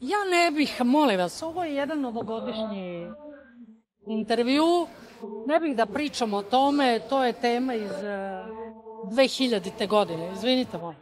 Ja ne bih, molim vas, ovo je jedan novogodišnji intervju. Ne bih da pričam o tome, to je tema iz eh, 2000. godine. Izvinite, molim.